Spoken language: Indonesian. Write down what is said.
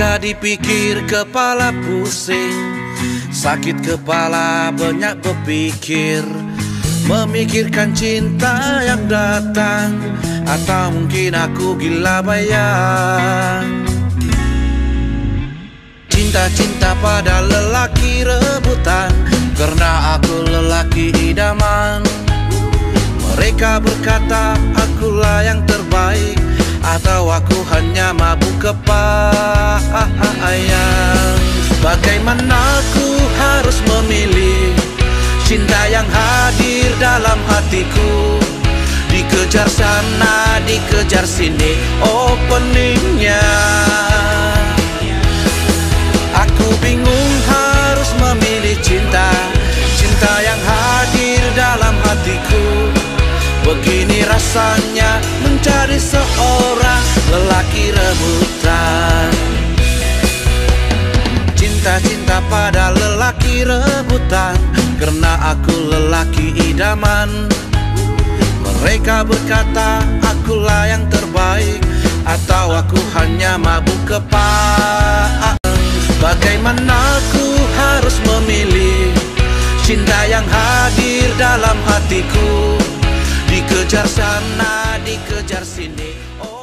Ketika dipikir kepala pusing Sakit kepala banyak berpikir. Memikirkan cinta yang datang Atau mungkin aku gila bayang. Cinta-cinta pada lelaki rebutan Karena aku lelaki idaman. Mereka berkata akulah yang terbaik aku hanya mabuk kepayang Bagaimana aku harus memilih Cinta yang hadir dalam hatiku? Dikejar sana, dikejar sini Openingnya. Aku bingung harus memilih cinta Cinta yang hadir dalam hatiku. Begini rasanya mencari seorang lelaki rebutan. Cinta-cinta pada lelaki rebutan Karena aku lelaki idaman. Mereka berkata akulah yang terbaik Atau aku hanya mabuk kepak Bagaimana aku harus memilih Cinta yang hadir dalam hatiku? Dikejar sana, kejar sini. Oh.